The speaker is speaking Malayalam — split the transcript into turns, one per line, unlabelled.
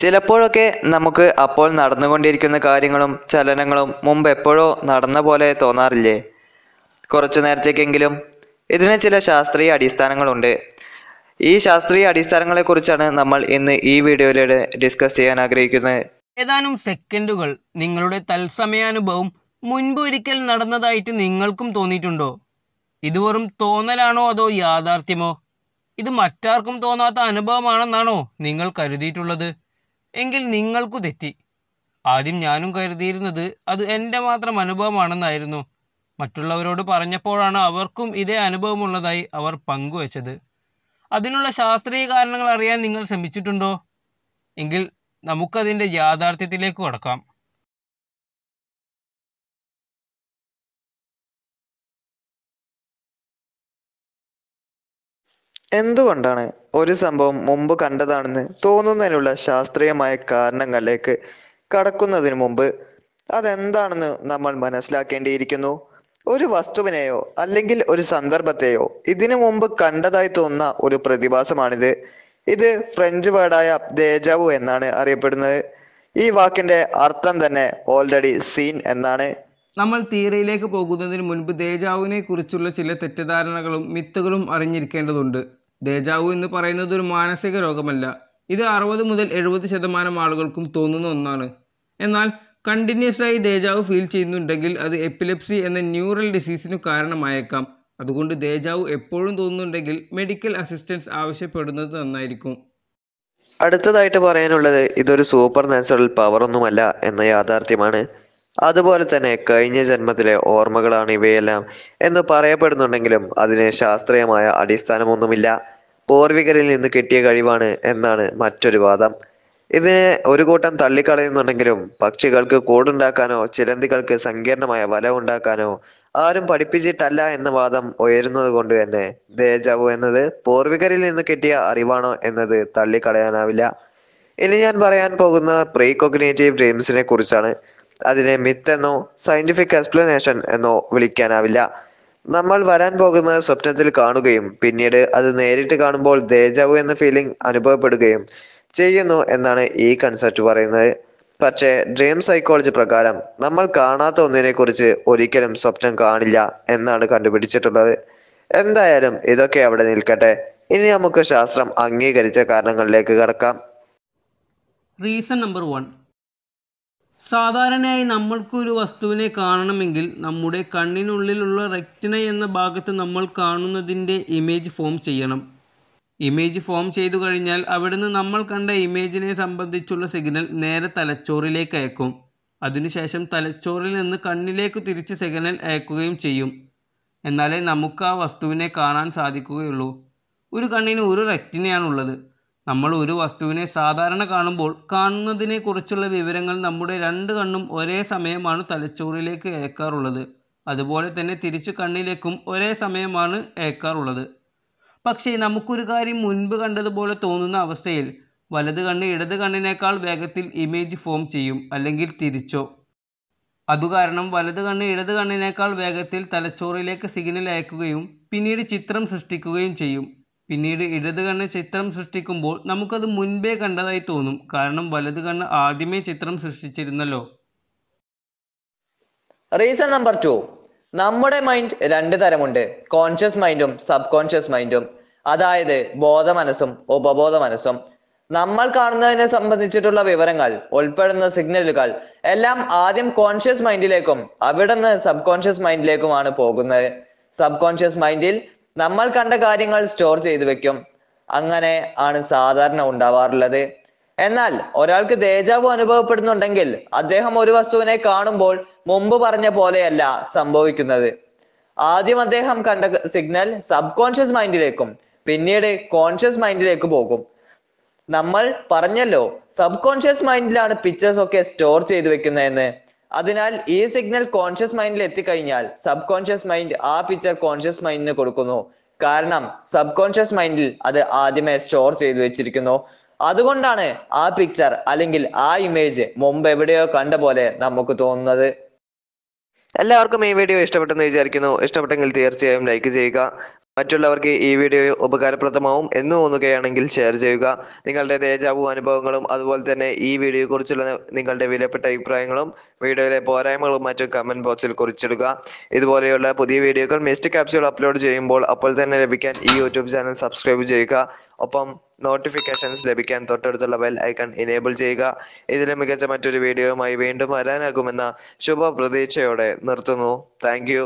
ചിലപ്പോഴൊക്കെ നമുക്ക് അപ്പോൾ നടന്നുകൊണ്ടിരിക്കുന്ന കാര്യങ്ങളും ചലനങ്ങളും മുമ്പ് എപ്പോഴോ നടന്ന പോലെ തോന്നാറില്ലേ? കുറച്ചു നേരത്തേക്കെങ്കിലും ഇതിന് ചില ശാസ്ത്രീയ അടിസ്ഥാനങ്ങളുണ്ട്. ഈ ശാസ്ത്രീയ അടിസ്ഥാനങ്ങളെക്കുറിച്ചാണ് നമ്മൾ ഇന്ന് ഈ വീഡിയോയിലൂടെ ഡിസ്കസ് ചെയ്യാൻ ആഗ്രഹിക്കുന്നത്.
ഏതാനും സെക്കൻഡുകൾ നിങ്ങളുടെ തത്സമയാനുഭവം മുൻപ് ഒരിക്കൽ നടന്നതായിട്ട് നിങ്ങൾക്കും തോന്നിയിട്ടുണ്ടോ? ഇത് വെറും തോന്നലാണോ അതോ യാഥാർത്ഥ്യമോ? ഇത് മറ്റാർക്കും തോന്നാത്ത അനുഭവമാണെന്നാണോ നിങ്ങൾ കരുതിയിട്ടുള്ളത്? എങ്കിൽ നിങ്ങൾക്കു തെറ്റി. ആദ്യം ഞാനും കരുതിയിരുന്നത് അത് എന്റെ മാത്രം അനുഭവമാണെന്നായിരുന്നു. മറ്റുള്ളവരോട് പറഞ്ഞപ്പോഴാണ് അവർക്കും ഇതേ അനുഭവമുള്ളതായി അവർ പങ്കുവച്ചത്. അതിനുള്ള ശാസ്ത്രീയ കാരണങ്ങൾ അറിയാൻ നിങ്ങൾ ശ്രമിച്ചിട്ടുണ്ടോ? എങ്കിൽ നമുക്കതിന്റെ യാഥാർത്ഥ്യത്തിലേക്ക് കടക്കാം.
എന്തുകൊണ്ടാണ് ഒരു സംഭവം മുമ്പ് കണ്ടതാണെന്ന് തോന്നുന്നതിനുള്ള ശാസ്ത്രീയമായ കാരണങ്ങളിലേക്ക് കടക്കുന്നതിന് മുമ്പ് അതെന്താണെന്ന് നമ്മൾ മനസ്സിലാക്കേണ്ടിയിരിക്കുന്നു? ഒരു വസ്തുവിനെയോ അല്ലെങ്കിൽ ഒരു സന്ദർഭത്തെയോ ഇതിനു മുമ്പ് കണ്ടതായി തോന്നുന്ന ഒരു പ്രതിഭാസമാണിത്. ഇത് ഫ്രഞ്ച് വേർഡായ ദേജാവു എന്നാണ് അറിയപ്പെടുന്നത്. ഈ വാക്കിന്റെ അർത്ഥം തന്നെ ഓൾറെഡി സീൻ എന്നാണ്.
നമ്മൾ തീരയിലേക്ക് പോകുന്നതിന് മുൻപ് ദേജാവുവിനെ കുറിച്ചുള്ള ചില തെറ്റിദ്ധാരണകളും മിത്തുകളും അറിഞ്ഞിരിക്കേണ്ടതുണ്ട്. ദേജാവു എന്ന് പറയുന്നത് ഒരു മാനസിക രോഗമല്ല. ഇത് അറുപത് മുതൽ എഴുപത് ശതമാനം ആളുകൾക്കും തോന്നുന്ന ഒന്നാണ്. എന്നാൽ കണ്ടിന്യൂസ് ആയി ദേജാവു ഫീൽ ചെയ്യുന്നുണ്ടെങ്കിൽ അത് എപ്പിലെപ്സി എന്ന ന്യൂറൽ ഡിസീസിനു കാരണമായേക്കാം. അതുകൊണ്ട് ദേജാവു എപ്പോഴും തോന്നുന്നുണ്ടെങ്കിൽ മെഡിക്കൽ അസിസ്റ്റൻസ് ആവശ്യപ്പെടുന്നത് നന്നായിരിക്കും.
അടുത്തതായിട്ട് പറയാനുള്ളത് ഇതൊരു സൂപ്പർ നാച്ചുറൽ പവർ ഒന്നുമല്ല എന്ന യാഥാർത്ഥ്യമാണ്. അതുപോലെ തന്നെ കഴിഞ്ഞ ജന്മത്തിലെ ഓർമ്മകളാണ് ഇവയെല്ലാം എന്ന് പറയപ്പെടുന്നുണ്ടെങ്കിലും അതിന് ശാസ്ത്രീയമായ അടിസ്ഥാനമൊന്നുമില്ല. പൂർവികരിൽ നിന്ന് കിട്ടിയ കഴിവാണ് എന്നാണ് മറ്റൊരു വാദം. ഇതിനെ ഒരു കൂട്ടം തള്ളിക്കളയുന്നുണ്ടെങ്കിലും പക്ഷികൾക്ക് കൂടുണ്ടാക്കാനോ ചിലന്തികൾക്ക് സങ്കീർണമായ വല ഉണ്ടാക്കാനോ ആരും പഠിപ്പിച്ചിട്ടല്ല എന്ന വാദം ഉയരുന്നത് കൊണ്ട് തന്നെ ദേജാവു എന്നത് പൂർവികരിൽ നിന്ന് കിട്ടിയ അറിവാണോ എന്നത് തള്ളിക്കളയാനാവില്ല. ഇനി ഞാൻ പറയാൻ പോകുന്ന പ്രീ കൊഗ്നേറ്റീവ് ഡ്രീംസിനെ കുറിച്ചാണ്. അതിനെ മിത്ത് എന്നോ സയന്റിഫിക് എക്സ്പ്ലനേഷൻ എന്നോ വിളിക്കാനാവില്ല. നമ്മൾ വരാൻ പോകുന്ന സ്വപ്നത്തിൽ കാണുകയും പിന്നീട് അത് നേരിട്ട് കാണുമ്പോൾ ദേജാവു എന്ന ഫീലിംഗ് അനുഭവപ്പെടുകയും ചെയ്യുന്നു എന്നാണ് ഈ കൺസെപ്റ്റ് പറയുന്നത്. പക്ഷേ ഡ്രീം സൈക്കോളജി പ്രകാരം നമ്മൾ കാണാത്ത ഒന്നിനെ കുറിച്ച് ഒരിക്കലും സ്വപ്നം കാണില്ല എന്നാണ് കണ്ടുപിടിച്ചിട്ടുള്ളത്. എന്തായാലും ഇതൊക്കെ അവിടെ നിൽക്കട്ടെ. ഇനി നമുക്ക് ശാസ്ത്രം അംഗീകരിച്ച കാരണങ്ങളിലേക്ക് കടക്കാം.
റീസൺ നമ്പർ വൺ സാധാരണയായി നമ്മൾക്കൊരു വസ്തുവിനെ കാണണമെങ്കിൽ നമ്മുടെ കണ്ണിനുള്ളിലുള്ള റെക്റ്റിന എന്ന ഭാഗത്ത് നമ്മൾ കാണുന്നതിന്റെ ഇമേജ് ഫോം ചെയ്യണം. ഇമേജ് ഫോം ചെയ്തു കഴിഞ്ഞാൽ അവിടുന്ന് നമ്മൾ കണ്ട ഇമേജിനെ സംബന്ധിച്ചുള്ള സിഗ്നൽ നേരെ തലച്ചോറിലേക്ക് അയക്കും. അതിനുശേഷം തലച്ചോറിൽ നിന്ന് കണ്ണിലേക്ക് തിരിച്ച് സിഗ്നൽ അയക്കുകയും ചെയ്യും. എന്നാലേ നമുക്ക് ആ വസ്തുവിനെ കാണാൻ സാധിക്കുകയുള്ളൂ. ഒരു കണ്ണിന് ഒരു റെക്റ്റിനയാണുള്ളത് നമ്മൾ ഒരു വസ്തുവിനെ സാധാരണ കാണുമ്പോൾ കാണുന്നതിനെക്കുറിച്ചുള്ള വിവരങ്ങൾ നമ്മുടെ രണ്ട് കണ്ണും ഒരേ സമയമാണ് തലച്ചോറിലേക്ക് ഏക്കാറുള്ളത് അതുപോലെ തന്നെ തിരിച്ചു കണ്ണിലേക്കും ഒരേ സമയമാണ് ഏക്കാറുള്ളത് പക്ഷേ നമുക്കൊരു കാര്യം മുൻപ് കണ്ടതുപോലെ തോന്നുന്ന അവസ്ഥയിൽ വലത് കണ്ണ് ഇടത് കണ്ണിനേക്കാൾ വേഗത്തിൽ ഇമേജ് ഫോം ചെയ്യും അല്ലെങ്കിൽ തിരിച്ചോ. അതുകാരണം വലത് കണ്ണ് ഇടത് കണ്ണിനേക്കാൾ വേഗത്തിൽ തലച്ചോറിലേക്ക് സിഗ്നൽ അയക്കുകയും പിന്നീട് ചിത്രം സൃഷ്ടിക്കുകയും ചെയ്യും. പിന്നീട് ഇടത് കണ്ണ് ചിത്രം സൃഷ്ടിക്കുമ്പോൾ നമുക്കത് മുൻപേ കണ്ടതായി തോന്നും. കാരണം വലത് കണ്ണ് ആദ്യമേ ചിത്രം സൃഷ്ടിച്ചിരുന്നല്ലോ.
Reason number two. നമ്മുടെ മൈൻഡ് രണ്ട് തരമുണ്ട്. കോൺഷ്യസ് മൈൻഡും സബ് കോൺഷ്യസ് മൈൻഡും. അതായത് ബോധ മനസ്സും ഉപബോധ മനസ്സും നമ്മൾ കാണുന്നതിനെ സംബന്ധിച്ചിട്ടുള്ള വിവരങ്ങൾ ഉൾപ്പെടുന്ന സിഗ്നലുകൾ എല്ലാം ആദ്യം കോൺഷ്യസ് മൈൻഡിലേക്കും അവിടെ നിന്ന് സബ് കോൺഷ്യസ് മൈൻഡിലേക്കുമാണ് പോകുന്നത്. സബ് കോൺഷ്യസ് മൈൻഡിൽ നമ്മൾ കണ്ട കാര്യങ്ങൾ സ്റ്റോർ ചെയ്തു വെക്കും. അങ്ങനെ ആണ് സാധാരണ ഉണ്ടാവാറുള്ളത്. എന്നാൽ ഒരാൾക്ക് ദേജാവു അനുഭവപ്പെടുന്നുണ്ടെങ്കിൽ അദ്ദേഹം ഒരു വസ്തുവിനെ കാണുമ്പോൾ മുമ്പ് പറഞ്ഞ പോലെയല്ല സംഭവിക്കുന്നത്. ആദ്യം അദ്ദേഹം കണ്ട സിഗ്നൽ സബ് കോൺഷ്യസ് മൈൻഡിലേക്കും പിന്നീട് കോൺഷ്യസ് മൈൻഡിലേക്ക് പോകും. നമ്മൾ പറഞ്ഞല്ലോ സബ് കോൺഷ്യസ് മൈൻഡിലാണ് പിക്ചേഴ്സ് ഒക്കെ സ്റ്റോർ ചെയ്തു വെക്കുന്നതെന്ന്. അതിനാൽ ഈ സിഗ്നൽ കോൺഷ്യസ് മൈൻഡിൽ എത്തിക്കഴിഞ്ഞാൽ സബ് കോൺഷ്യസ് മൈൻഡ് ആ പിക്ചർ കോൺഷ്യസ് മൈൻഡിന് കൊടുക്കുന്നു. കാരണം സബ് കോൺഷ്യസ് മൈൻഡിൽ അത് ആദ്യമേ സ്റ്റോർ ചെയ്തു വെച്ചിരിക്കുന്നു. അതുകൊണ്ടാണ് ആ പിക്ചർ അല്ലെങ്കിൽ ആ ഇമേജ് മുമ്പ് എവിടെയോ കണ്ട പോലെ നമുക്ക് തോന്നുന്നത്.
എല്ലാവർക്കും ഈ വീഡിയോ ഇഷ്ടപ്പെട്ടെന്ന് വിചാരിക്കുന്നു. ഇഷ്ടപ്പെട്ടെങ്കിൽ തീർച്ചയായും ലൈക്ക് ചെയ്യുക. മറ്റുള്ളവർക്ക് ഈ വീഡിയോ ഉപകാരപ്രദമാവും എന്ന് തോന്നുകയാണെങ്കിൽ ഷെയർ ചെയ്യുക. നിങ്ങളുടെ തേജാവു അനുഭവങ്ങളും അതുപോലെ തന്നെ ഈ വീഡിയോയെക്കുറിച്ചുള്ള നിങ്ങളുടെ വിലപ്പെട്ട അഭിപ്രായങ്ങളും വീഡിയോയിലെ പോരായ്മകളും മറ്റും കമന്റ് ബോക്സിൽ കുറിച്ചിടുക. ഇതുപോലെയുള്ള പുതിയ വീഡിയോകൾ മിസ്റ്റ് ക്യാപ്സ്യൂൾ അപ്ലോഡ് ചെയ്യുമ്പോൾ അപ്പോൾ തന്നെ ലഭിക്കാൻ ഈ യൂട്യൂബ് ചാനൽ സബ്സ്ക്രൈബ് ചെയ്യുക. ഒപ്പം നോട്ടിഫിക്കേഷൻസ് ലഭിക്കാൻ തൊട്ടടുത്തുള്ള ബെൽ ഐക്കൺ എനേബിൾ ചെയ്യുക. ഇതിലെ മികച്ച മറ്റൊരു വീഡിയോയുമായി വീണ്ടും വരാനാകുമെന്ന ശുഭ പ്രതീക്ഷയോടെ നിർത്തുന്നു താങ്ക്